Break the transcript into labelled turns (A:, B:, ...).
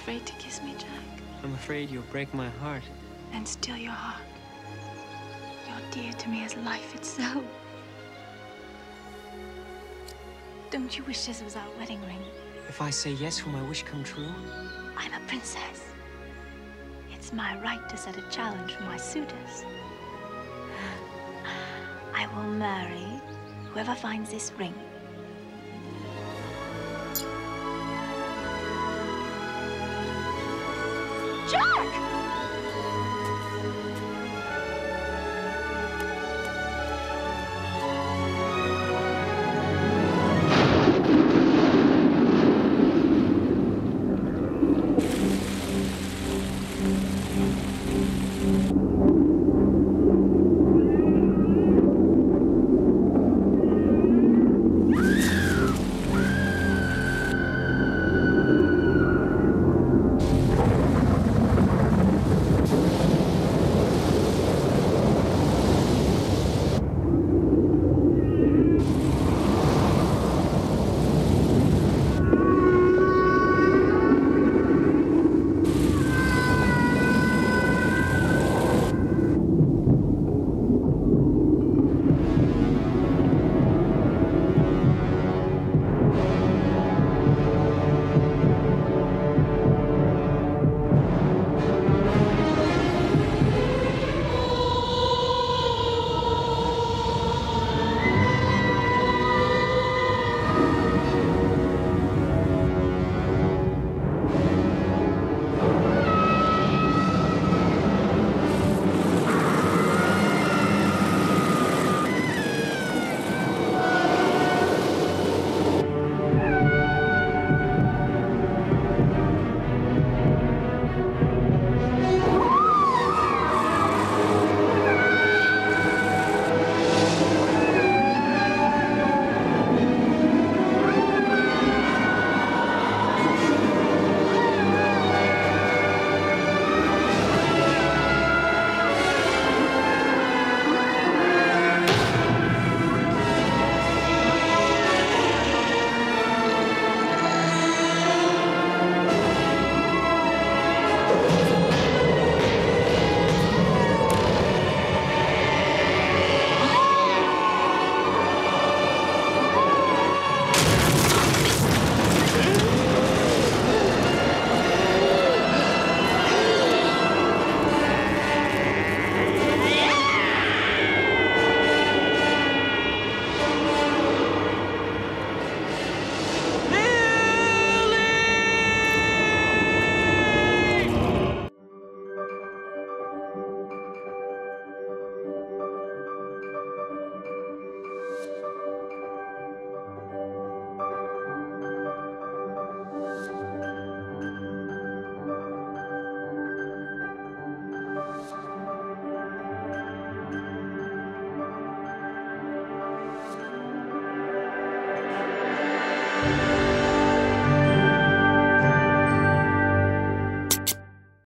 A: afraid to kiss me, Jack?
B: I'm afraid you'll break my heart.
A: And steal your heart. You're dear to me as life itself. Don't you wish this was our wedding ring?
B: If I say yes, will my wish come true?
A: I'm a princess. It's my right to set a challenge for my suitors. I will marry whoever finds this ring. Jack!